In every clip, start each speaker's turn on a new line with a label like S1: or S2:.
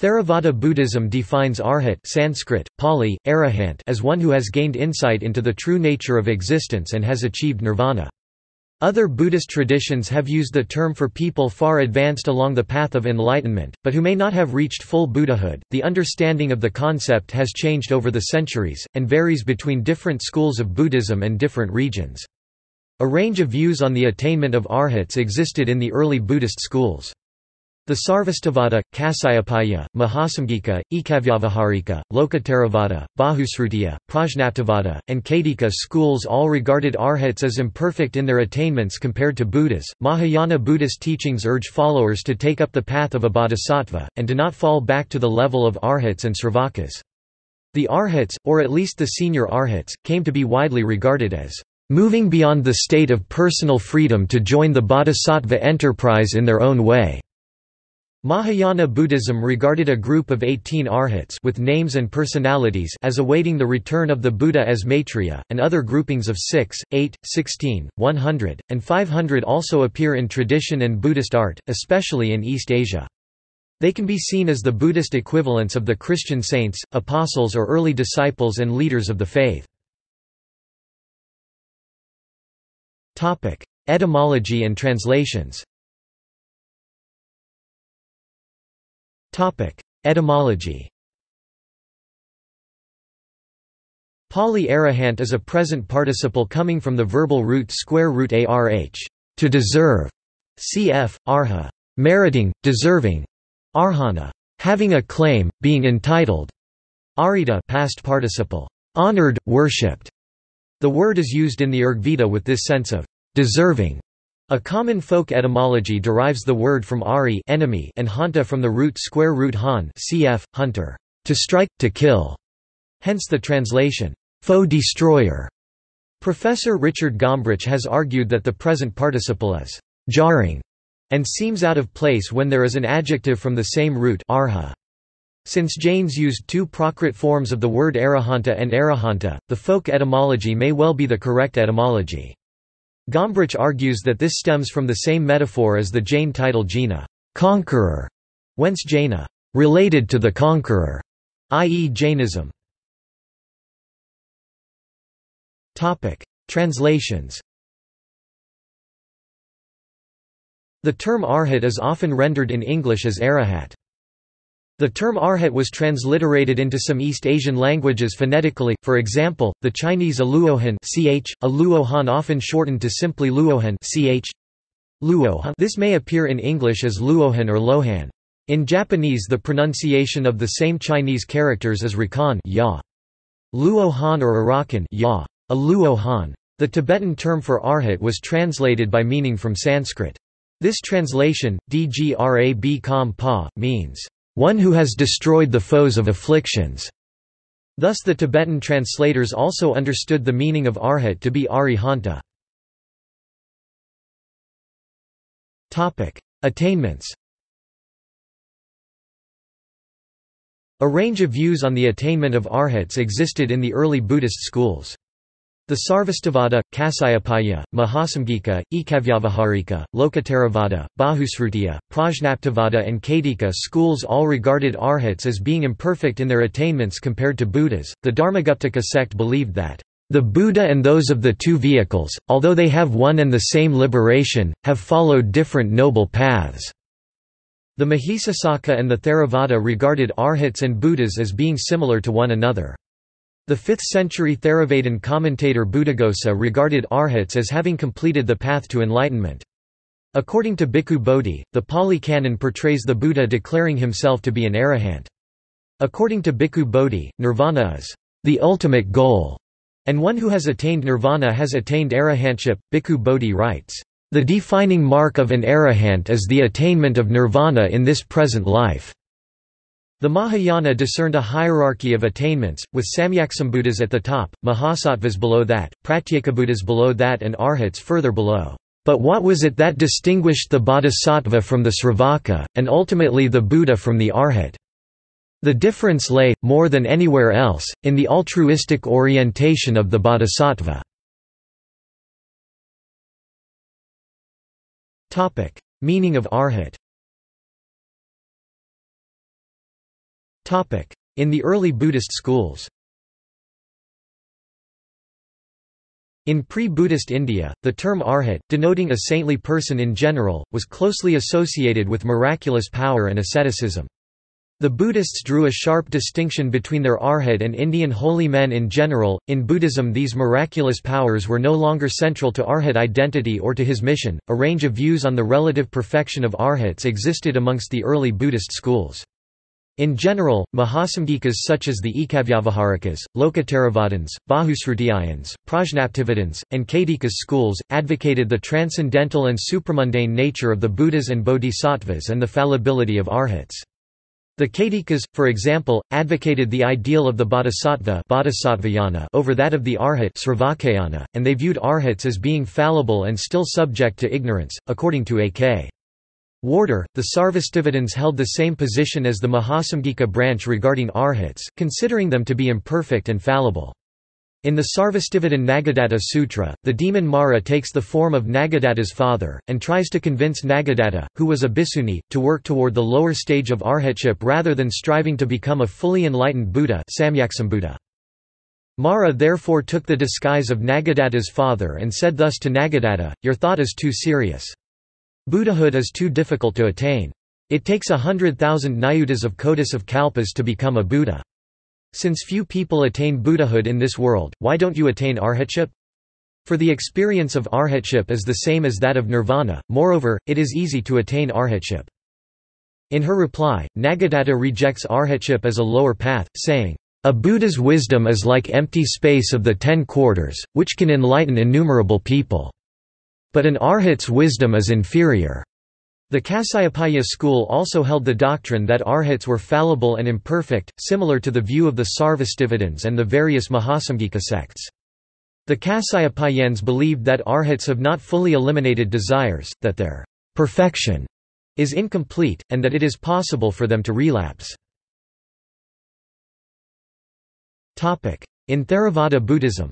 S1: Theravada Buddhism defines arhat Sanskrit, Pali, arahant as one who has gained insight into the true nature of existence and has achieved nirvana. Other Buddhist traditions have used the term for people far advanced along the path of enlightenment, but who may not have reached full Buddhahood. The understanding of the concept has changed over the centuries, and varies between different schools of Buddhism and different regions. A range of views on the attainment of arhats existed in the early Buddhist schools. The Sarvastivada, Kasyapiya, Mahasamgika, Ekavyavaharika, Lokottaravada, Bahusrutiya, Prajnaptivada, and Caitika schools all regarded arhats as imperfect in their attainments compared to Buddhas. Mahayana Buddhist teachings urge followers to take up the path of a bodhisattva, and to not fall back to the level of arhats and sravakas. The arhats, or at least the senior arhats, came to be widely regarded as moving beyond the state of personal freedom to join the bodhisattva enterprise in their own way. Mahayana Buddhism regarded a group of 18 arhats with names and personalities as awaiting the return of the Buddha as Maitreya, and other groupings of 6, 8, 16, 100, and 500 also appear in tradition and Buddhist art, especially in East Asia. They can be seen as the Buddhist equivalents of the Christian saints, apostles or early disciples and leaders of the faith. Etymology and translations Etymology Pali arahant is a present participle coming from the verbal root square root arh, to deserve, cf. arha, meriting, deserving, arhana, having a claim, being entitled, arhita past participle, honored, worshipped. The word is used in the Rigveda with this sense of deserving. A common folk etymology derives the word from ari enemy and hanta from the root square root han cf. hunter, to strike, to kill. Hence the translation, foe destroyer. Professor Richard Gombrich has argued that the present participle is jarring and seems out of place when there is an adjective from the same root arha. Since Jains used two Prakrit forms of the word arahanta and arahanta, the folk etymology may well be the correct etymology. Gombrich argues that this stems from the same metaphor as the Jain title Jina conqueror", whence Jaina related to the conqueror, i.e. Jainism. Translations The term arhat is often rendered in English as arahat. The term arhat was transliterated into some East Asian languages phonetically, for example, the Chinese aluohan ch, aluohan often shortened to simply luohan ch. Luohan. This may appear in English as luohan or lohan. In Japanese the pronunciation of the same Chinese characters is rakan ya. Luohan or Arakan ya. Aluohan. The Tibetan term for arhat was translated by meaning from Sanskrit. This translation, dgrab kam pa, means one who has destroyed the foes of afflictions. Thus the Tibetan translators also understood the meaning of arhat to be arihanta. Attainments A range of views on the attainment of arhats existed in the early Buddhist schools. The Sarvastivada, Kasyapiya, Mahasamgika, Ekavyavaharika, Lokottaravada, Bahusrutiya, Prajnaptivada and Caitika schools all regarded arhats as being imperfect in their attainments compared to Buddhas. The Dharmaguptaka sect believed that the Buddha and those of the two vehicles, although they have one and the same liberation, have followed different noble paths. The Mahisasaka and the Theravada regarded arhats and Buddhas as being similar to one another. The 5th-century Theravadan commentator Buddhaghosa regarded arhats as having completed the path to enlightenment. According to Bhikkhu Bodhi, the Pali Canon portrays the Buddha declaring himself to be an arahant. According to Bhikkhu Bodhi, nirvana is the ultimate goal, and one who has attained nirvana has attained arahantship. Bhikkhu Bodhi writes, The defining mark of an arahant is the attainment of nirvana in this present life. The Mahayana discerned a hierarchy of attainments, with Samyaksambuddhas at the top, Mahasattvas below that, Pratyekabuddhas below that and Arhats further below. But what was it that distinguished the Bodhisattva from the Sravaka, and ultimately the Buddha from the Arhat? The difference lay, more than anywhere else, in the altruistic orientation of the Bodhisattva. Meaning of Arhat In the early Buddhist schools In pre-Buddhist India, the term arhat, denoting a saintly person in general, was closely associated with miraculous power and asceticism. The Buddhists drew a sharp distinction between their arhat and Indian holy men in general. In Buddhism, these miraculous powers were no longer central to arhat identity or to his mission. A range of views on the relative perfection of arhats existed amongst the early Buddhist schools. In general, Mahasamgikas such as the Ekavyavaharikas, Lokottaravadins, Bahusrutiyayans, Prajnaptivadins, and Caitikas schools, advocated the transcendental and supramundane nature of the Buddhas and Bodhisattvas and the fallibility of arhats. The Caitikas, for example, advocated the ideal of the bodhisattva over that of the arhat and they viewed arhats as being fallible and still subject to ignorance, according to A.K. Warder, the Sarvastivadins held the same position as the Mahasamgika branch regarding arhats, considering them to be imperfect and fallible. In the Sarvastivadin Nagadatta Sutra, the demon Mara takes the form of Nagadatta's father, and tries to convince Nagadatta, who was a bhikshuni, to work toward the lower stage of arhatship rather than striving to become a fully enlightened Buddha Mara therefore took the disguise of Nagadatta's father and said thus to Nagadatta, Your thought is too serious. Buddhahood is too difficult to attain. It takes a hundred thousand nayutas of kotis of kalpas to become a Buddha. Since few people attain Buddhahood in this world, why don't you attain arhatship? For the experience of arhatship is the same as that of nirvana, moreover, it is easy to attain arhatship. In her reply, Nagadatta rejects arhatship as a lower path, saying, A Buddha's wisdom is like empty space of the ten quarters, which can enlighten innumerable people. But an arhat's wisdom is inferior. The Kasyapiya school also held the doctrine that arhats were fallible and imperfect, similar to the view of the Sarvastivadins and the various Mahasamgika sects. The Kasyapayans believed that arhats have not fully eliminated desires, that their perfection is incomplete, and that it is possible for them to relapse. In Theravada Buddhism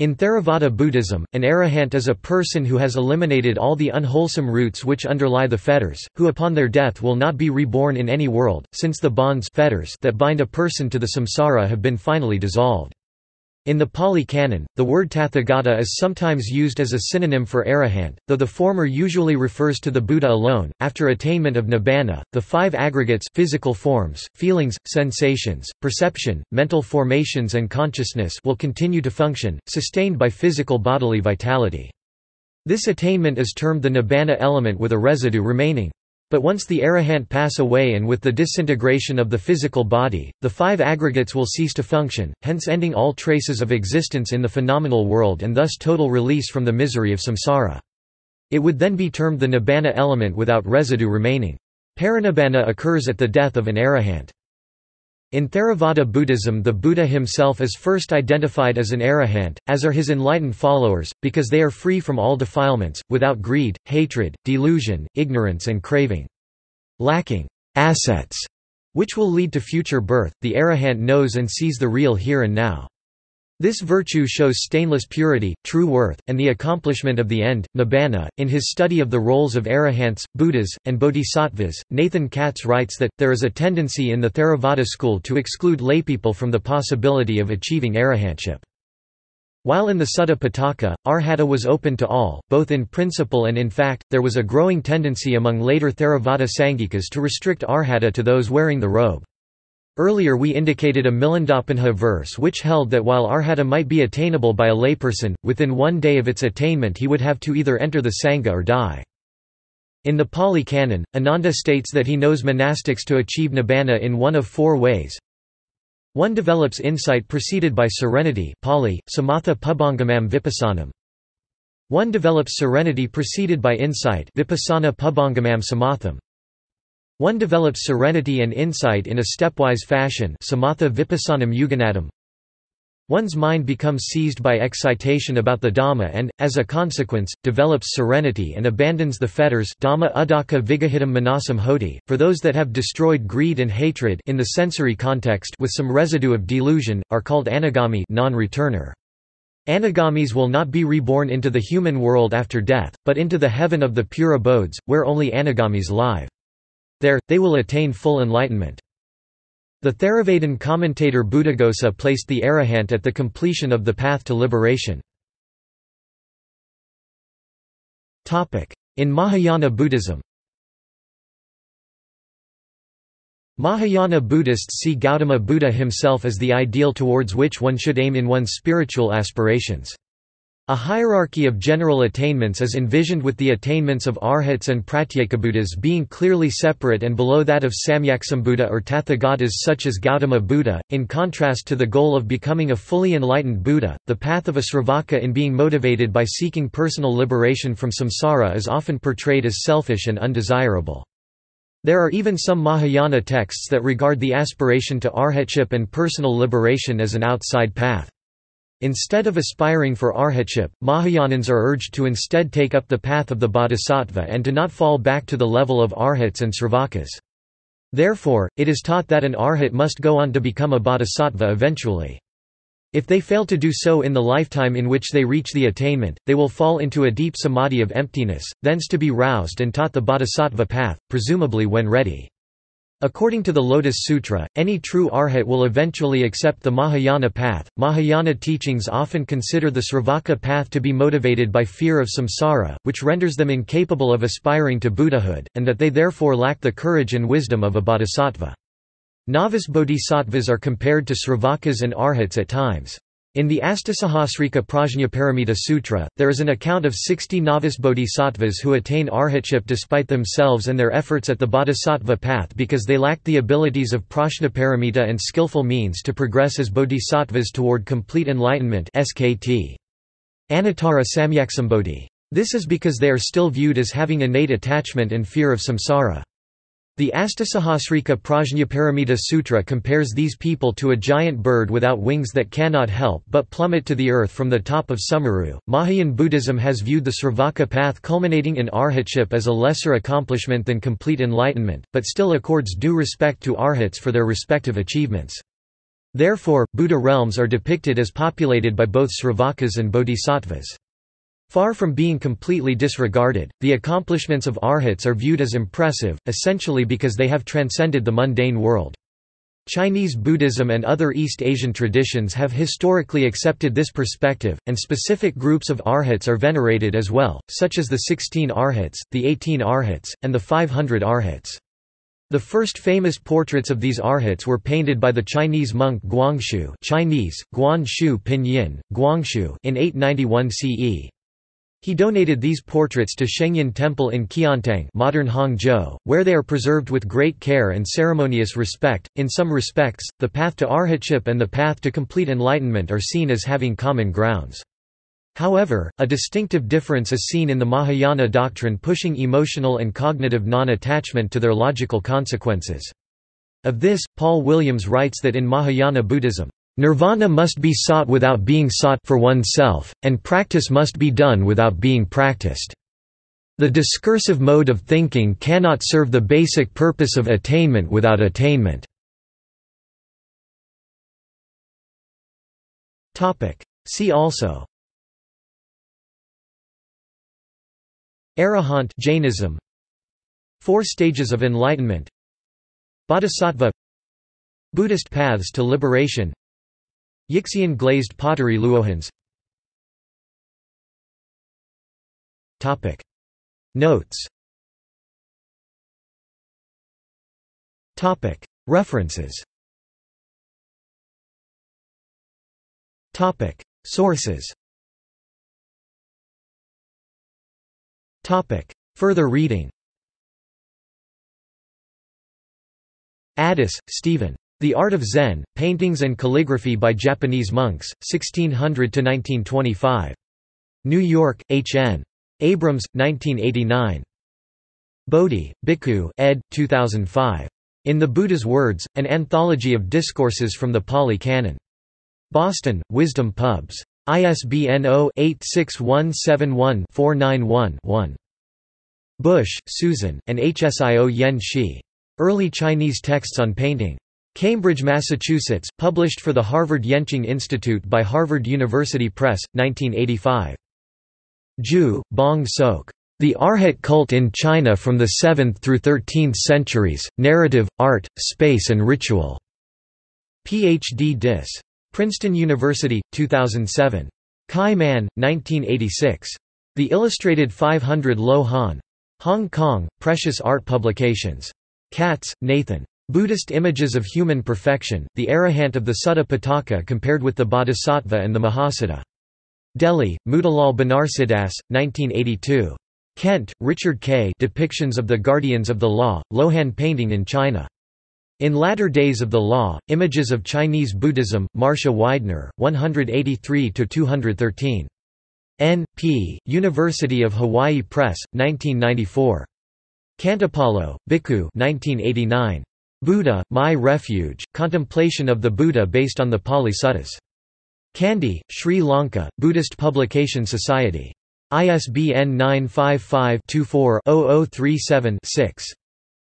S1: In Theravada Buddhism, an arahant is a person who has eliminated all the unwholesome roots which underlie the fetters, who upon their death will not be reborn in any world, since the bonds fetters that bind a person to the samsara have been finally dissolved. In the Pali Canon, the word Tathagata is sometimes used as a synonym for arahant, though the former usually refers to the Buddha alone. After attainment of nibbana, the five aggregates physical forms, feelings, sensations, perception, mental formations and consciousness will continue to function, sustained by physical bodily vitality. This attainment is termed the nibbana element with a residue remaining. But once the arahant pass away and with the disintegration of the physical body, the five aggregates will cease to function, hence ending all traces of existence in the phenomenal world and thus total release from the misery of samsara. It would then be termed the nibbana element without residue remaining. Parinibbana occurs at the death of an arahant. In Theravada Buddhism the Buddha himself is first identified as an arahant, as are his enlightened followers, because they are free from all defilements, without greed, hatred, delusion, ignorance and craving. Lacking assets, which will lead to future birth, the arahant knows and sees the real here and now. This virtue shows stainless purity, true worth, and the accomplishment of the end, nibbana. In his study of the roles of arahants, buddhas, and bodhisattvas, Nathan Katz writes that, there is a tendency in the Theravada school to exclude laypeople from the possibility of achieving arahantship. While in the Sutta Pitaka, arhata was open to all, both in principle and in fact, there was a growing tendency among later Theravada Sangikas to restrict arhata to those wearing the robe. Earlier we indicated a Milindapanha verse which held that while arhata might be attainable by a layperson, within one day of its attainment he would have to either enter the Sangha or die. In the Pali Canon, Ananda states that he knows monastics to achieve nibbana in one of four ways. One develops insight preceded by serenity Pali, samatha pubbangamam vipassanam. One develops serenity preceded by insight vipassana pubbangamam samatham. One develops serenity and insight in a stepwise fashion samatha vipassanam yuganadam. One's mind becomes seized by excitation about the Dhamma and, as a consequence, develops serenity and abandons the fetters Dhamma udaka vigahitam manasam hoti. For those that have destroyed greed and hatred in the sensory context with some residue of delusion, are called anagami non-returner. Anagamis will not be reborn into the human world after death, but into the heaven of the pure abodes, where only anagamis live. There, they will attain full enlightenment. The Theravadan commentator Buddhaghosa placed the arahant at the completion of the path to liberation. In Mahayana Buddhism Mahayana Buddhists see Gautama Buddha himself as the ideal towards which one should aim in one's spiritual aspirations. A hierarchy of general attainments is envisioned with the attainments of arhats and pratyekabuddhas being clearly separate and below that of samyaksambuddha or tathagatas such as Gautama Buddha. In contrast to the goal of becoming a fully enlightened Buddha, the path of a Sravaka in being motivated by seeking personal liberation from samsara is often portrayed as selfish and undesirable. There are even some Mahayana texts that regard the aspiration to arhatship and personal liberation as an outside path. Instead of aspiring for arhatship, Mahayanans are urged to instead take up the path of the bodhisattva and to not fall back to the level of arhats and sravakas. Therefore, it is taught that an arhat must go on to become a bodhisattva eventually. If they fail to do so in the lifetime in which they reach the attainment, they will fall into a deep samadhi of emptiness, thence to be roused and taught the bodhisattva path, presumably when ready. According to the Lotus Sutra, any true arhat will eventually accept the Mahayana path. Mahayana teachings often consider the Sravaka path to be motivated by fear of samsara, which renders them incapable of aspiring to Buddhahood, and that they therefore lack the courage and wisdom of a bodhisattva. Novice bodhisattvas are compared to sravakas and arhats at times. In the Astasahasrika Prajnaparamita Sutra, there is an account of 60 novice bodhisattvas who attain arhatship despite themselves and their efforts at the bodhisattva path because they lacked the abilities of prajnaparamita and skillful means to progress as bodhisattvas toward complete enlightenment SKT. Anuttara Samyaksambodhi. This is because they are still viewed as having innate attachment and fear of samsara. The Astasahasrika Prajnaparamita Sutra compares these people to a giant bird without wings that cannot help but plummet to the earth from the top of Sumeru. Mahayana Buddhism has viewed the Sravaka path culminating in arhatship as a lesser accomplishment than complete enlightenment, but still accords due respect to arhats for their respective achievements. Therefore, Buddha realms are depicted as populated by both Sravakas and Bodhisattvas. Far from being completely disregarded, the accomplishments of arhats are viewed as impressive, essentially because they have transcended the mundane world. Chinese Buddhism and other East Asian traditions have historically accepted this perspective, and specific groups of arhats are venerated as well, such as the 16 arhats, the 18 arhats, and the 500 arhats. The first famous portraits of these arhats were painted by the Chinese monk Guanxiu Chinese, Guan Shu Pinyin, Guanxiu in 891 CE. He donated these portraits to Shengyin Temple in Qiantang, modern Hangzhou, where they are preserved with great care and ceremonious respect. In some respects, the path to arhatship and the path to complete enlightenment are seen as having common grounds. However, a distinctive difference is seen in the Mahayana doctrine pushing emotional and cognitive non-attachment to their logical consequences. Of this, Paul Williams writes that in Mahayana Buddhism, Nirvana must be sought without being sought for oneself, and practice must be done without being practiced. The discursive mode of thinking cannot serve the basic purpose of attainment without attainment. See also. Arahant Jainism. Four stages of enlightenment. Bodhisattva. Buddhist paths to liberation Yixian glazed pottery luohans. Notes. References. Sources. Further reading. Addis, Stephen. The Art of Zen, Paintings and Calligraphy by Japanese Monks, 1600–1925. New York, H. N. Abrams, 1989. Bodhi, Bhikkhu ed. 2005. In the Buddha's Words, An Anthology of Discourses from the Pali Canon. Boston, Wisdom Pubs. ISBN 0-86171-491-1. Bush, Susan, and Hsio Yen Shi. Early Chinese Texts on Painting. Cambridge, Massachusetts, published for the Harvard Yenching Institute by Harvard University Press, 1985. Ju, Bong Sok. The Arhat cult in China from the 7th through 13th centuries, Narrative, Art, Space and Ritual. Ph.D. Dis. Princeton University, 2007. Kai Man, 1986. The Illustrated 500 Lo Han. Hong Kong, Precious Art Publications. Katz, Nathan. Buddhist Images of Human Perfection, the Arahant of the Sutta Pitaka compared with the Bodhisattva and the Mahasiddha. Delhi, Motilal Banarsidass, 1982. Kent, Richard K. Depictions of the Guardians of the Law, Lohan Painting in China. In Latter Days of the Law, Images of Chinese Buddhism, Marsha Weidner, 183–213. N. P., University of Hawaii Press, 1994. Khantipalo, Bhikkhu 1989. Buddha, My Refuge, Contemplation of the Buddha based on the Pali Suttas. Kandy, Sri Lanka, Buddhist Publication Society. ISBN 955-24-0037-6.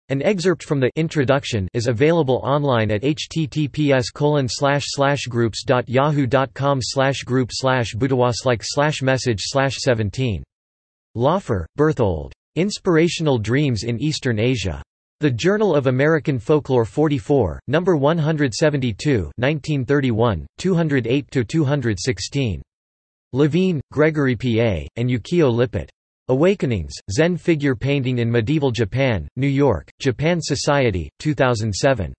S1: An excerpt from the introduction is available online at https groups.yahoo.com group buddhawaslik message 17. Laufer, Berthold. Inspirational Dreams in Eastern Asia. The Journal of American Folklore 44, No. 172 1931, 208–216. Levine, Gregory P.A., and Yukio Lippit. Awakenings, Zen Figure Painting in Medieval Japan, New York, Japan Society, 2007.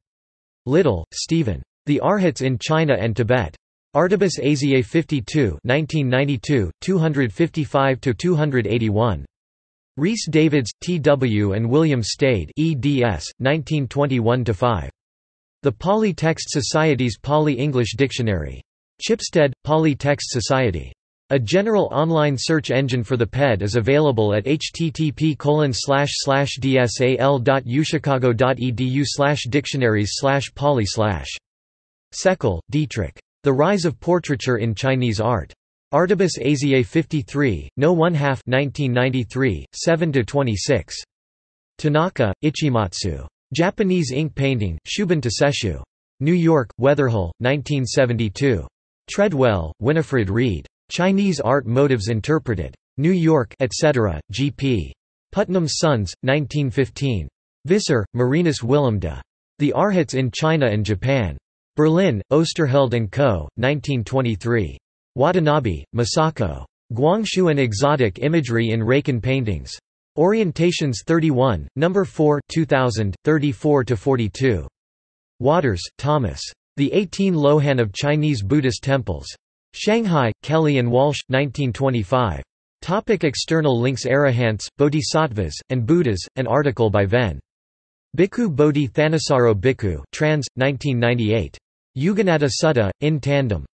S1: Little, Stephen. The Arhats in China and Tibet. Artibus Asiae 52 1992, 255–281. Rhys Davids, T. W. and William Stede eds. 1921–5. The Pali Text Society's Pali-English Dictionary. Chipstead, Pali Text Society. A general online search engine for the PED is available at http dsal.uchicago.edu dictionaries pali Seckel, Dietrich. The Rise of Portraiture in Chinese Art. Artibus Asiae 53, No 1 half 1993, 7–26. Tanaka, Ichimatsu. Japanese Ink Painting, Shubun Teseshu. New York, Weatherhill, 1972. Treadwell, Winifred Reed. Chinese Art Motives Interpreted. New York, etc., G.P. Putnam's Sons, 1915. Visser, Marinus Willem de. The Arhats in China and Japan. Berlin, Osterheld & Co., 1923. Watanabe, Masako. Guanxiu and Exotic Imagery in Rakan Paintings. Orientations 31, No. 4 2000, 34–42. Watters, Thomas. The 18 Lohan of Chinese Buddhist Temples. Shanghai, Kelly and Walsh, 1925. Topic external links Arahants, Bodhisattvas, and Buddhas, an article by Ven. Bhikkhu Bodhi Thanissaro Bhikkhu trans, 1998. Yuganaddha Sutta, in tandem.